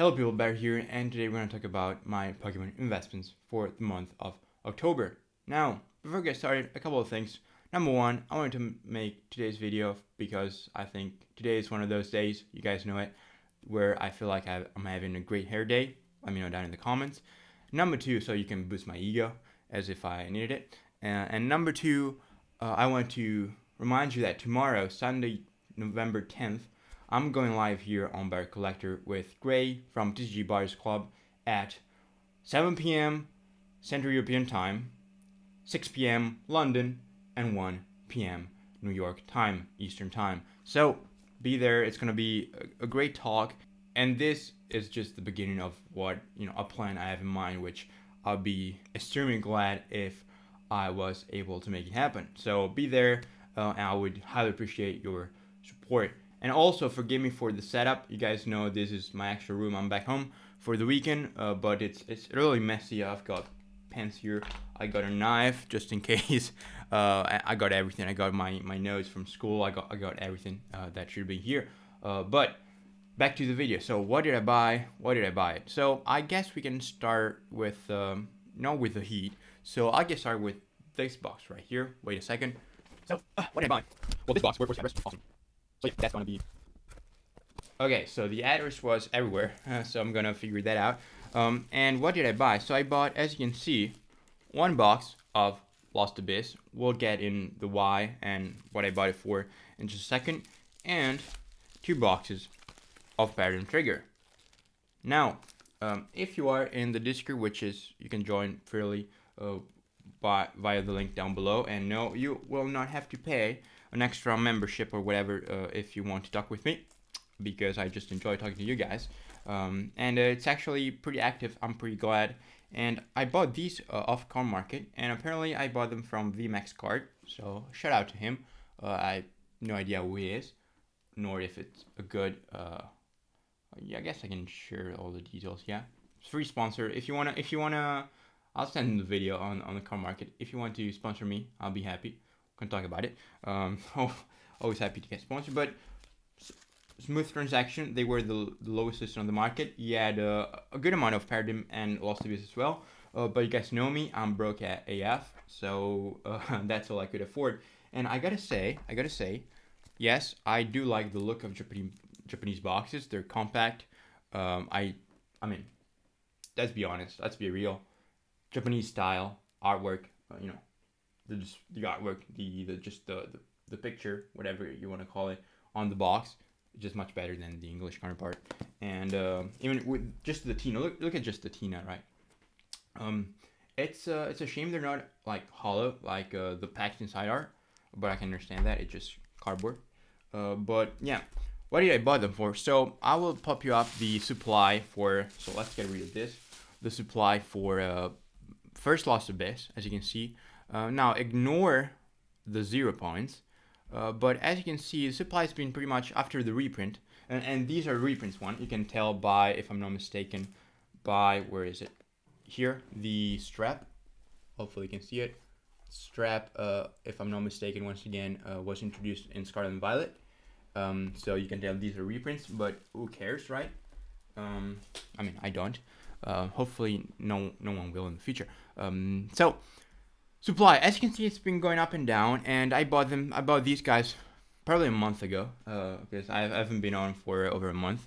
Hello people, Barrett here, and today we're going to talk about my Pokemon investments for the month of October. Now, before we get started, a couple of things. Number one, I wanted to make today's video because I think today is one of those days, you guys know it, where I feel like I'm having a great hair day. Let me know down in the comments. Number two, so you can boost my ego as if I needed it. Uh, and number two, uh, I want to remind you that tomorrow, Sunday, November 10th, I'm going live here on Barrett Collector with Gray from TCG Buyers Club at 7 p.m. Central European Time, 6 p.m. London, and 1 p.m. New York time, Eastern Time. So be there. It's gonna be a, great talk, and this is just the beginning of what you know a plan I have in mind, which I'll be extremely glad if I was able to make it happen. So be there, uh, and I would highly appreciate your support. And also forgive me for the setup. You guys know this is my extra room. I'm back home for the weekend, uh, but it's it's really messy. I've got pens here. I got a knife just in case. Uh, I got everything. I got my my notes from school. I got I got everything uh, that should be here. Uh, but back to the video. So what did I buy? What did I buy it? So I guess we can start with um, not with the heat. So I guess start with this box right here. Wait a second. So uh, what did I buy? Well, this box for Awesome. So yeah, that's gonna be. Okay, so the address was everywhere, so I'm gonna figure that out. Um, and what did I buy? So I bought, as you can see, one box of Lost Abyss. We'll get in the why and what I bought it for in just a second. And two boxes of Paradigm Trigger. Now, um, if you are in the Discord, which is you can join freely uh, by, via the link down below, and no, you will not have to pay an extra membership or whatever uh, if you want to talk with me because I just enjoy talking to you guys. Um, and uh, it's actually pretty active. I'm pretty glad. And I bought these uh, off Cardmarket, and apparently I bought them from VMAX Card. So shout out to him. Uh, I no idea who he is, nor if it's a good. Uh, yeah, I guess I can share all the details. Yeah, it's free sponsor. If you wanna, if you wanna, I'll send the video on on the Cardmarket. If you want to sponsor me, I'll be happy can talk about it. Um, always happy to get sponsored, but smooth transaction. They were the, the lowest system on the market. You had uh, a good amount of Paradigm and Lost Abyss as well. Uh, but you guys know me, I'm broke at AF, so uh, that's all I could afford. And I gotta say, I gotta say, yes, I do like the look of Japanese Japanese boxes. They're compact. Um, I, I mean, let's be honest. Let's be real. Japanese style artwork. Uh, you know, the just the artwork, the, the just the, the the picture, whatever you want to call it, on the box, just much better than the English counterpart. And uh, even with just the Tina, look look at just the Tina, right? Um, it's uh, it's a shame they're not like holo like uh, the packed inside are, but I can understand that it's just cardboard. Uh, but yeah, what did I buy them for? So I will pop you up the supply for. So let's get rid of this. The supply for uh, first Lost Abyss, as you can see, uh, now ignore the zero points, uh, but as you can see, the supply has been pretty much after the reprint, and, and these are reprints one. You can tell by, if I'm not mistaken, by, where is it? Here, the strap. Hopefully you can see it. Strap, uh, if I'm not mistaken, once again, uh, was introduced in Scarlet and Violet. Um, so you can tell these are reprints, but who cares, right? Um, I mean, I don't. Uh, hopefully, no no one will in the future. Um, so Supply, as you can see, it's been going up and down, and I bought them. I bought these guys probably a month ago uh, because I haven't been on for over a month.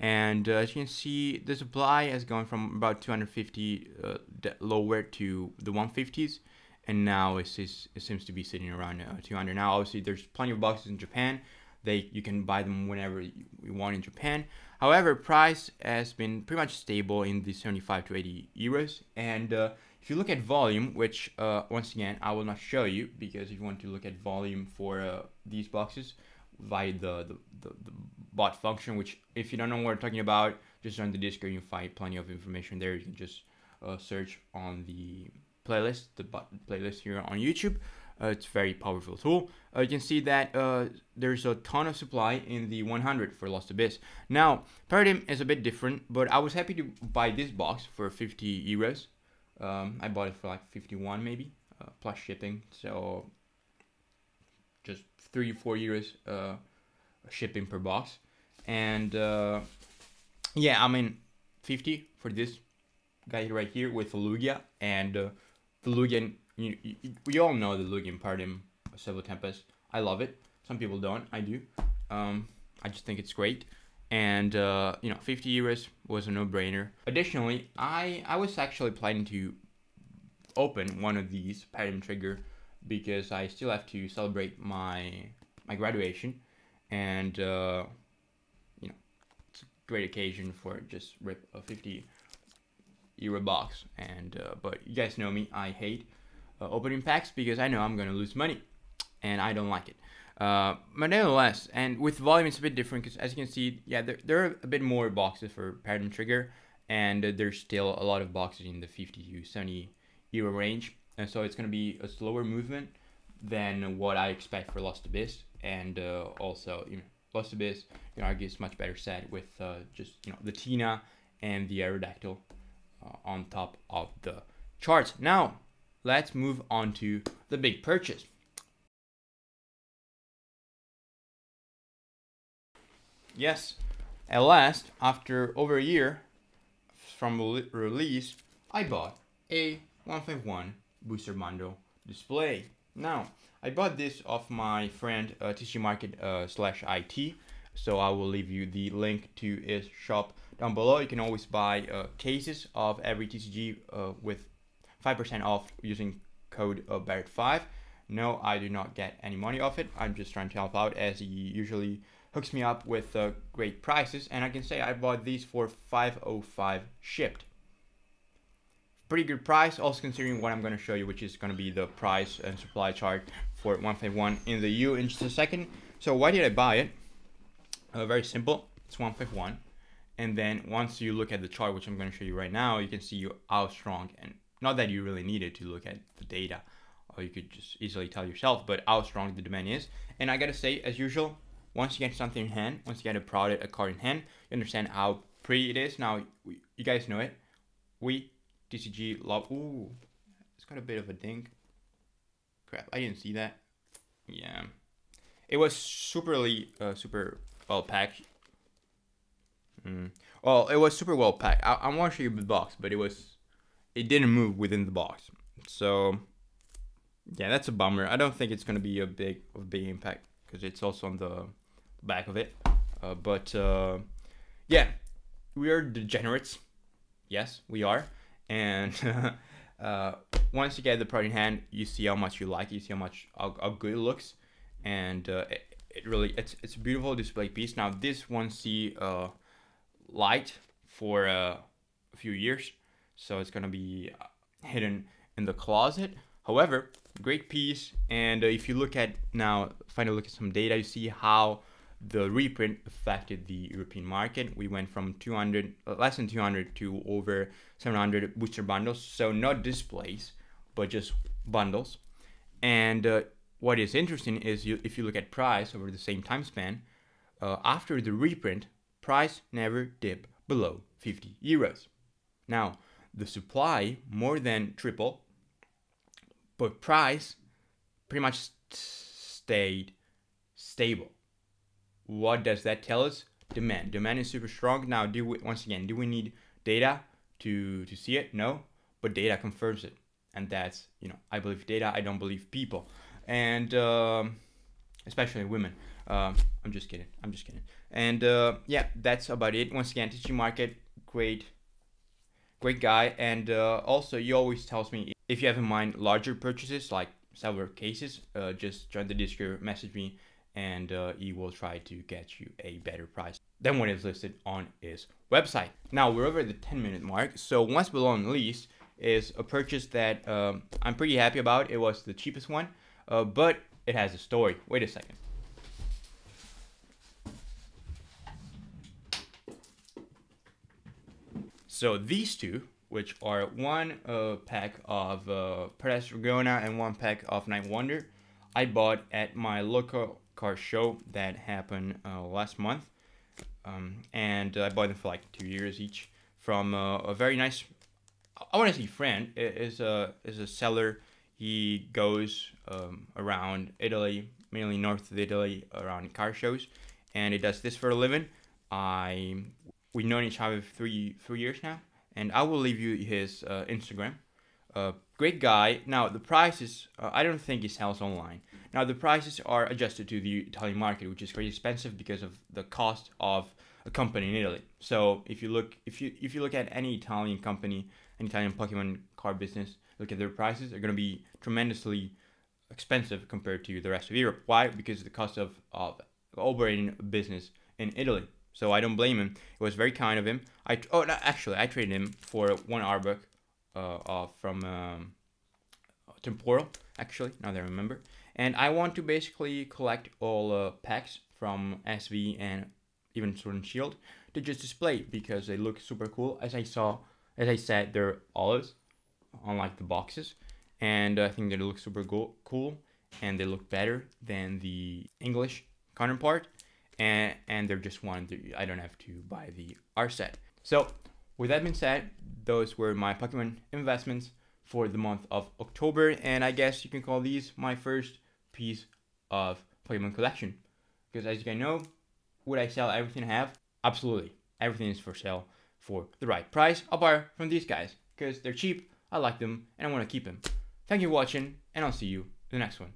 And uh, as you can see, the supply has gone from about 250 uh, lower to the 150s, and now it's, it's, it seems to be sitting around uh, 200. Now, obviously, there's plenty of boxes in Japan. They you can buy them whenever you want in Japan. However, price has been pretty much stable in the 75 to 80 euros, and uh, if you look at volume, which uh, once again I will not show you because if you want to look at volume for uh, these boxes via the, the, the, the, bot function, which if you don't know what we're talking about, just on the Discord you find plenty of information there. You can just uh, search on the playlist, the bot playlist here on YouTube. Uh, it's very powerful tool. Uh, you can see that uh, there's a ton of supply in the 100 for Lost Abyss. Now, Paradigm is a bit different, but I was happy to buy this box for 50 euros. Um, I bought it for like 51 maybe, uh, plus shipping. So just three four euros uh, shipping per box. And uh, yeah, I mean, 50 for this guy right here with Lugia and uh, the Lugia. You, you, we all know the Lugia Imperium Silver Tempest. I love it. Some people don't. I do. Um, I just think it's great. And uh, you know, 50 euros was a no-brainer. Additionally, I I was actually planning to open one of these Paradigm Trigger because I still have to celebrate my my graduation, and uh, you know, it's a great occasion for just rip a 50 euro box. And uh, but you guys know me, I hate uh, opening packs because I know I'm gonna lose money, and I don't like it. Uh, but nevertheless, and with volume it's a bit different because as you can see, yeah, there, there are a bit more boxes for Paradigm Trigger, and uh, there's still a lot of boxes in the 50 to 70 euro range, and so it's gonna be a slower movement than what I expect for Lost Abyss, and uh, also you know Lost Abyss, you know, argues much better set with uh, just you know the Tina and the Aerodactyl uh, on top of the charts. Now let's move on to the big purchase. Yes, at last, after over a year from release, I bought a 151 booster bundle display. Now, I bought this off my friend uh, TCG Market uh, slash IT, so I will leave you the link to his shop down below. You can always buy uh, cases of every TCG uh, with 5% off using code uh, Barrett5. No, I do not get any money off it. I'm just trying to help out as he usually hooks me up with uh, great prices. And I can say I bought these for 505 shipped. Pretty good price, also considering what I'm going to show you, which is going to be the price and supply chart for 151 in the U in just a second. So why did I buy it? Uh, very simple. It's 151. And then once you look at the chart, which I'm going to show you right now, you can see you how strong, and not that you really needed to look at the data, or you could just easily tell yourself, but how strong the demand is. And I gotta say, as usual, once you get something in hand, once you get a product, a card in hand, you understand how pretty it is. Now, we, you guys know it. We, TCG, love. Ooh, it's got a bit of a dink. Crap, I didn't see that. Yeah. It was superly, uh, super well packed. Mm. Well, it was super well packed. I, I want to show you the box, but it was, it didn't move within the box. So, yeah, that's a bummer. I don't think it's gonna be a big, a big impact because it's also on the back of it. Uh, but uh, yeah, we are degenerates. Yes, we are. And uh, once you get the product in hand, you see how much you like. It. You see how much how, how good it looks, and uh, it, it, really it's it's a beautiful display piece. Now this one see uh, light for uh, a few years, so it's gonna be hidden in the closet. However, great piece. And if you look at now, finally look at some data, you see how the reprint affected the European market. We went from 200, uh, less than 200 to over 700 booster bundles. So not displays, but just bundles. And uh, what is interesting is you, if you look at price over the same time span, uh, after the reprint, price never dipped below 50 euros. Now, the supply more than triple, but price pretty much stayed stable. What does that tell us? Demand. Demand is super strong. Now, do we, once again, do we need data to to see it? No, but data confirms it, and that's you know I believe data. I don't believe people, and um, especially women. Um, I'm just kidding. I'm just kidding. And uh, yeah, that's about it. Once again, TCG Market, great, great guy. And uh, also, he always tells me if you have in mind larger purchases like several cases, uh, just join the Discord, message me, and uh, he will try to get you a better price than what is listed on his website. Now we're over the 10 minute mark, so once below on lease is a purchase that um, I'm pretty happy about. It was the cheapest one, uh, but it has a story. Wait a second. So these two, which are one uh, pack of uh, and one pack of Night Wanderer, I bought at my local car show that happened uh, last month. Um, and I bought them for like two years each from uh, a very nice, I want to say friend, is a, is a seller. He goes um, around Italy, mainly north of Italy, around car shows, and he does this for a living. I we've known each other three three years now, and I will leave you his uh, Instagram. Uh, great guy. Now the prices, uh, I don't think he sells online. Now the prices are adjusted to the Italian market, which is very expensive because of the cost of a company in Italy. So if you look, if you if you look at any Italian company, an Italian Pokemon card business, look at their prices, they're going to be tremendously expensive compared to the rest of Europe. Why? Because of the cost of, of operating a business in Italy. So I don't blame him. It was very kind of him. I oh no, actually I traded him for one Arbok uh, from um, Temporal. Actually, now that I remember. And I want to basically collect all uh, packs from SV and even Sword and Shield to just display because they look super cool. As I saw, as I said, they're olives, unlike the boxes, and I think they look super cool and they look better than the English counterpart. And and they're just one. I don't have to buy the R set. So with that being said, those were my Pokemon investments for the month of October, and I guess you can call these my first piece of Pokemon collection. Because as you can know, would I sell everything I have? Absolutely. Everything is for sale for the right price. I'll buy from these guys because they're cheap, I like them, and I want to keep them. Thank you for watching, and I'll see you in the next one.